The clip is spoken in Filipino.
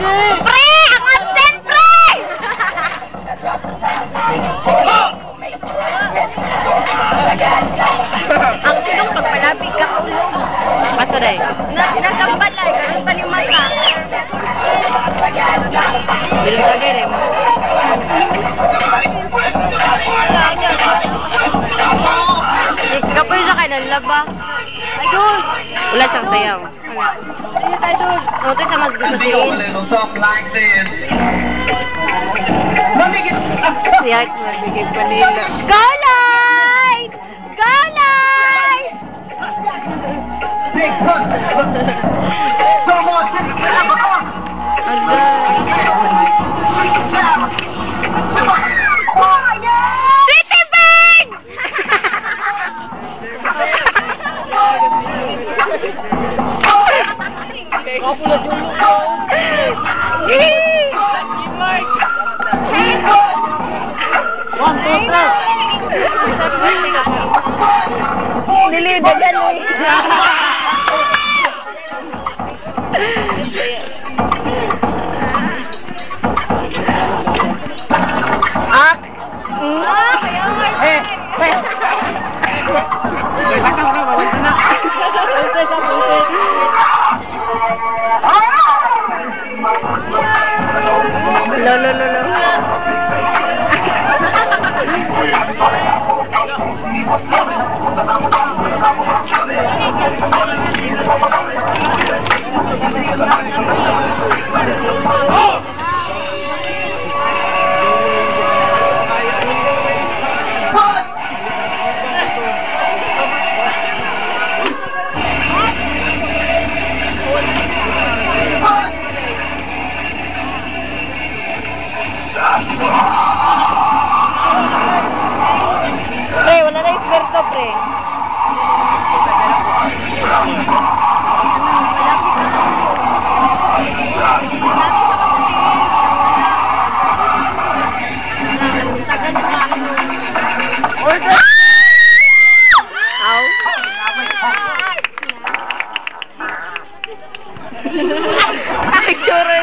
Pre! Ang absent, pre! Ang tulong pag malapit ka ulong. Basta day. Na, nasa balay, ganun pa ni mata. Bilong sa gire mo. Kapoy sa kanan laba. Wala siyang sayaw. Wala. Ano to sa magdusatiin? Si Art nagbigay pa nila. Go light! One, two, three. Sa birthday Lo, lo, lo, lo. Pre, Order! Ow. Ay, sure.